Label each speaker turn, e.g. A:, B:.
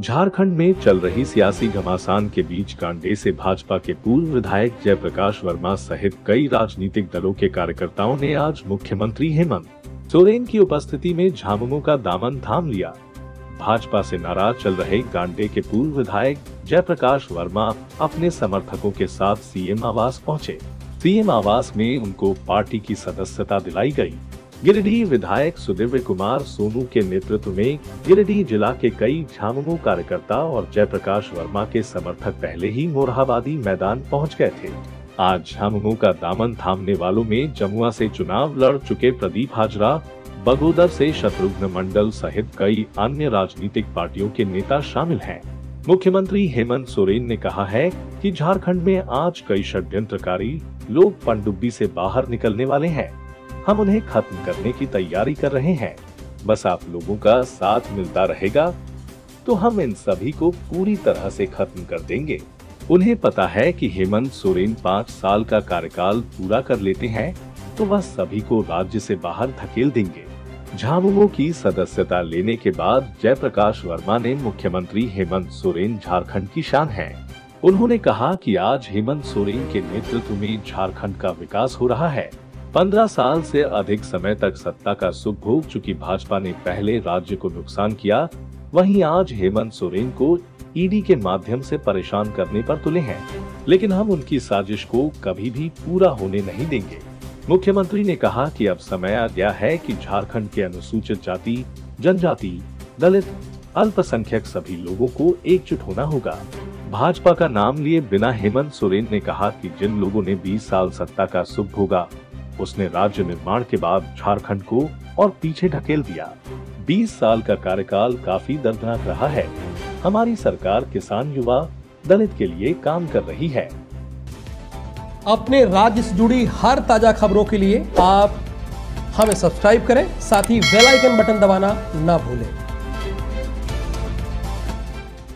A: झारखंड में चल रही सियासी घमासान के बीच कांडे से भाजपा के पूर्व विधायक जयप्रकाश वर्मा सहित कई राजनीतिक दलों के कार्यकर्ताओं ने आज मुख्यमंत्री हेमंत सोरेन की उपस्थिति में झामुमो का दामन थाम लिया भाजपा से नाराज़ चल रहे कांडे के पूर्व विधायक जयप्रकाश वर्मा अपने समर्थकों के साथ सीएम आवास पहुँचे। सीएम आवास में उनको पार्टी की सदस्यता दिलाई गई। गिरिडीह विधायक सुदिव्य कुमार सोनू के नेतृत्व में गिरिडीह जिला के कई झामुमो कार्यकर्ता और जयप्रकाश वर्मा के समर्थक पहले ही मोरहाबादी मैदान पहुँच गए थे आज झामुमो का दामन थामने वालों में जमुआ से चुनाव लड़ चुके प्रदीप हाजरा, बगोदर से शत्रुघ्न मंडल सहित कई अन्य राजनीतिक पार्टियों के नेता शामिल हैं। मुख्यमंत्री हेमंत सोरेन ने कहा है कि झारखंड में आज कई षड्यंत्रकारी, लोग पनडुब्बी से बाहर निकलने वाले हैं हम उन्हें खत्म करने की तैयारी कर रहे हैं। बस आप लोगों का साथ मिलता रहेगा तो हम इन सभी को पूरी तरह से खत्म कर देंगे। उन्हें पता है कि हेमंत सोरेन पाँच साल का कार्यकाल पूरा कर लेते हैं तो वह सभी को राज्य से बाहर धकेल देंगे। झामुमो की सदस्यता लेने के बाद जयप्रकाश वर्मा ने मुख्यमंत्री हेमंत सोरेन झारखंड की शान है। उन्होंने कहा कि आज हेमंत सोरेन के नेतृत्व में झारखंड का विकास हो रहा है। पंद्रह साल से अधिक समय तक सत्ता का सुख भोग चुकी भाजपा ने पहले राज्य को नुकसान किया, वहीं आज हेमंत सोरेन को ईडी के माध्यम से परेशान करने पर तुले हैं। लेकिन हम उनकी साजिश को कभी भी पूरा होने नहीं देंगे। मुख्यमंत्री ने कहा कि अब समय आ गया है कि झारखंड के अनुसूचित जाति, जनजाति, दलित, अल्पसंख्यक सभी लोगों को एकजुट होना होगा। भाजपा का नाम लिए बिना हेमंत सोरेन ने कहा कि जिन लोगों ने 20 साल सत्ता का सुख भोगा उसने राज्य निर्माण के बाद झारखंड को और पीछे ढकेल दिया। 20 साल का कार्यकाल काफ़ी दर्दनाक रहा है। हमारी सरकार किसान युवा, दलित के लिए काम कर रही है।
B: अपने राज्य से जुड़ी हर ताज़ा खबरों के लिए आप हमें सब्सक्राइब करें, साथ ही बेल आइकन बटन दबाना ना भूलें।